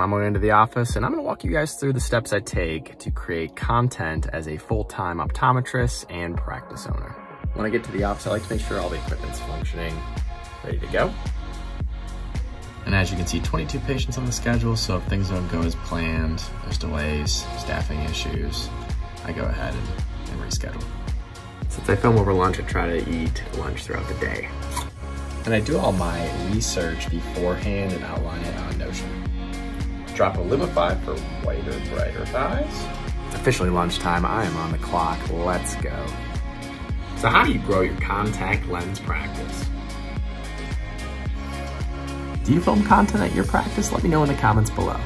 I'm way into the office and I'm gonna walk you guys through the steps I take to create content as a full-time optometrist and practice owner. When I get to the office, I like to make sure all the equipment's functioning, ready to go. And as you can see, 22 patients on the schedule, so if things don't go as planned, there's delays, staffing issues, I go ahead and, and reschedule. Since I film over lunch, I try to eat lunch throughout the day. And I do all my research beforehand and outline it on Notion. Drop a Lumify for whiter, brighter thighs. It's officially lunchtime. I am on the clock. Let's go. So how do you grow your contact lens practice? Do you film content at your practice? Let me know in the comments below.